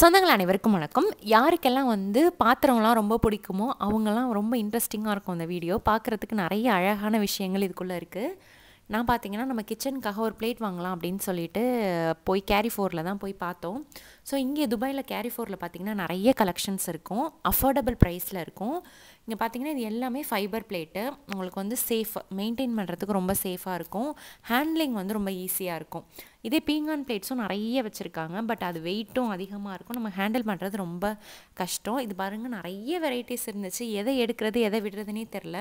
சொந்தங்கள் அனைவருக்கும் வணக்கம். யாருக்கெல்லாம் வந்து பாத்திரம்லாம் ரொம்ப பிடிக்குமோ அவங்கெல்லாம் ரொம்ப இன்ட்ரெஸ்டிங்காக இருக்கும் அந்த வீடியோ பார்க்குறதுக்கு நிறைய அழகான விஷயங்கள் இதுக்குள்ளே இருக்குது நான் பார்த்தீங்கன்னா நம்ம கிச்சனுக்காக ஒரு பிளேட் வாங்கலாம் அப்படின்னு சொல்லிட்டு போய் கேரி ஃபோரில் தான் போய் பார்த்தோம். ஸோ இங்கே துபாயில் கேரி ஃபோரில் பார்த்தீங்கன்னா நிறைய கலெக்ஷன்ஸ் இருக்கும். அஃபோர்டபுள் ப்ரைஸில் இருக்கும். இங்கே பார்த்தீங்கன்னா இது எல்லாமே ஃபைபர் பிளேட்டு உங்களுக்கு வந்து சேஃப் மெயின்டைன் பண்ணுறதுக்கு ரொம்ப சேஃபாக இருக்கும். ஹேண்ட்லிங் வந்து ரொம்ப ஈஸியாக இருக்கும். இதே பீங்கான் பிளேட்ஸும் நிறைய வச்சுருக்காங்க. பட் அது வெயிட்டும் அதிகமாக இருக்கும். நம்ம ஹேண்டில் பண்ணுறது ரொம்ப கஷ்டம். இது பாருங்கள் நிறைய வெரைட்டிஸ் இருந்துச்சு. எதை எடுக்கிறது எதை விடுறதுனே தெரில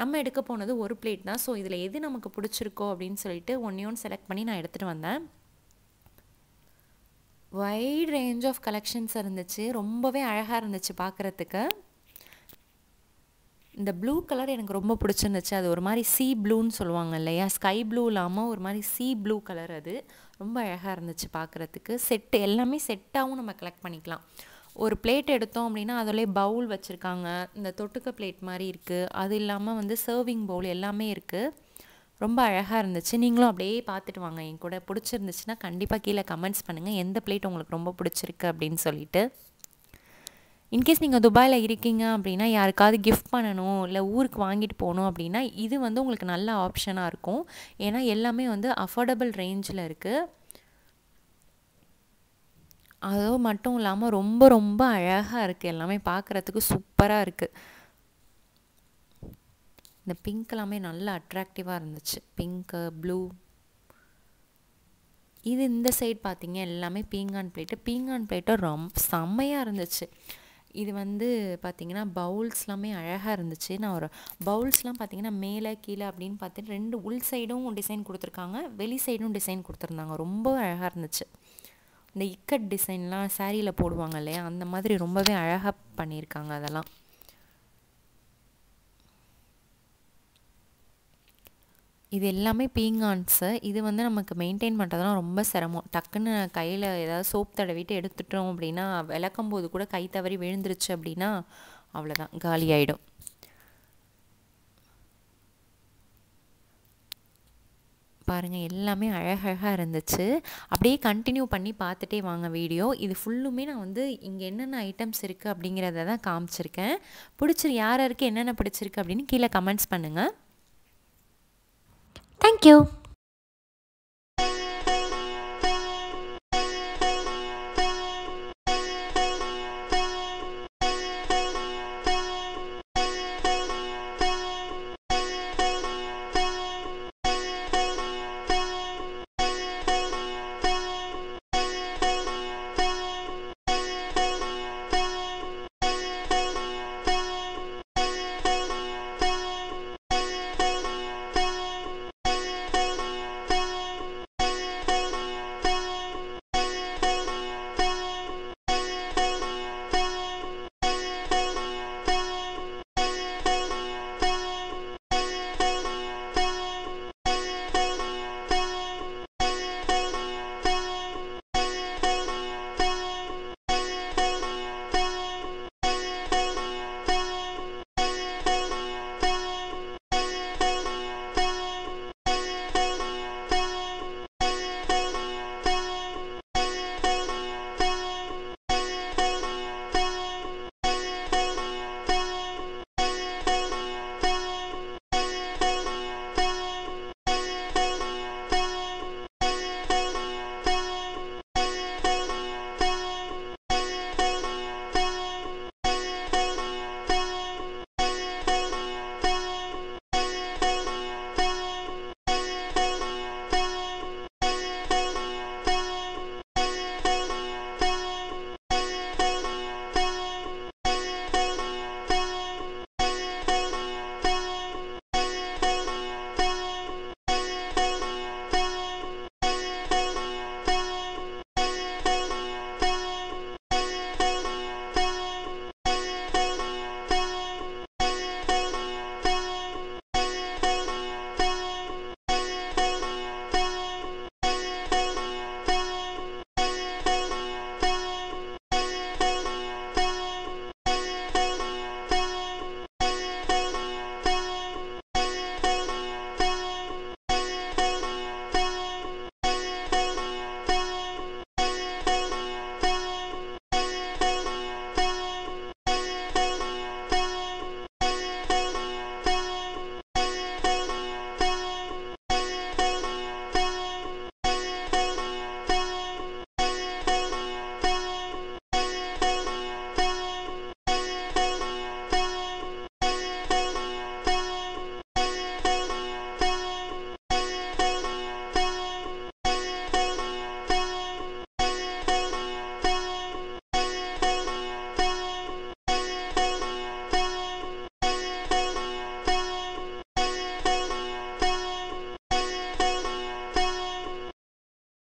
நம்ம எடுக்க போனது ஒரு பிளேட் தான். ஸோ இதில் எது நமக்கு பிடிச்சிருக்கோ அப்படின்னு சொல்லிட்டு ஒன்றே ஒன்று செலக்ட் பண்ணி நான் எடுத்துகிட்டு வந்தேன். வைட் ரேஞ்ச் ஆஃப் கலெக்ஷன்ஸ் இருந்துச்சு. ரொம்பவே அழகாக இருந்துச்சு பார்க்குறதுக்கு இந்த ப்ளூ கலர் எனக்கு ரொம்ப பிடிச்சிருந்துச்சு. அது ஒரு மாதிரி சீ ப்ளூன்னு சொல்லுவாங்க இல்லையா? ஸ்கை ப்ளூ இல்லாமல் ஒரு மாதிரி சீ ப்ளூ கலர் அது. ரொம்ப அழகாக இருந்துச்சு பார்க்குறதுக்கு செட்டு எல்லாமே செட்டாகவும் நம்ம கலெக்ட் பண்ணிக்கலாம். ஒரு பிளேட் எடுத்தோம் அப்படின்னா அதில் பவுல் வச்சுருக்காங்க. இந்த தொட்டுக்க பிளேட் மாதிரி இருக்குது அது இல்லாமல் வந்து சர்விங் பவுல் எல்லாமே இருக்குது ரொம்ப அழகாக இருந்துச்சு. நீங்களும் அப்படியே பார்த்துட்டு வாங்க. என் கூட பிடிச்சிருந்துச்சுன்னா கண்டிப்பாக கீழே கமெண்ட்ஸ் பண்ணுங்கள் எந்த பிளேட் உங்களுக்கு ரொம்ப பிடிச்சிருக்கு அப்படின்னு சொல்லிட்டு. இன்கேஸ் நீங்கள் துபாயில் இருக்கீங்க அப்படின்னா யாருக்காவது கிஃப்ட் பண்ணணும் இல்லை ஊருக்கு வாங்கிட்டு போகணும் அப்படின்னா இது வந்து உங்களுக்கு நல்ல ஆப்ஷனாக இருக்கும். ஏன்னா எல்லாமே வந்து அஃபோர்டபுள் ரேஞ்சில் இருக்குது அதோ மட்டும் இல்லாமல் ரொம்ப ரொம்ப அழகாக இருக்குது எல்லாமே பார்க்குறதுக்கு சூப்பராக இருக்குது இந்த பிங்க் எல்லாமே நல்லா அட்ராக்டிவாக இருந்துச்சு. பிங்க்கு ப்ளூ இது இந்த சைடு பார்த்தீங்க எல்லாமே பீங்கான் பிளேட்டு பீங்கான் பிளேட்டும் ரொம்ப செம்மையாக இருந்துச்சு. இது வந்து பார்த்திங்கன்னா பவுல்ஸ்லாமே அழகாக இருந்துச்சு. நான் ஒரு பவுல்ஸ்லாம் பார்த்திங்கன்னா மேலே கீழே அப்படின்னு பார்த்துட்டு ரெண்டு உள் சைடும் டிசைன் கொடுத்துருக்காங்க. வெளி சைடும் டிசைன் கொடுத்துருந்தாங்க. ரொம்ப அழகாக இருந்துச்சு. இந்த இக்கட் டிசைன்லாம் சேரீயில் போடுவாங்க இல்லையா? அந்த மாதிரி ரொம்பவே அழகாக பண்ணியிருக்காங்க அதெல்லாம். இது எல்லாமே பீங்கான்ஸு. இது வந்து நமக்கு மெயின்டைன் பண்ணுறதுலாம் ரொம்ப சிரமம். டக்குன்னு கையில் ஏதாவது சோப் தடவிட்டு எடுத்துட்டோம் அப்படின்னா விளக்கும் போது கூட கை தவறி விழுந்துருச்சு அப்படின்னா அவ்வளோதான் காலி ஆகிடும் பாருங்கள் எல்லாமே அழகழகாக இருந்துச்சு. அப்படியே கண்டினியூ பண்ணி பார்த்துட்டே வாங்க வீடியோ. இது ஃபுல்லுமே நான் வந்து இங்கே என்னென்ன ஐட்டம்ஸ் இருக்குது அப்படிங்கிறத தான் காமிச்சிருக்கேன். பிடிச்சிரு யார் யாருக்கு என்னென்ன பிடிச்சிருக்கு அப்படின்னு கீழே கமெண்ட்ஸ் பண்ணுங்கள் Thank you.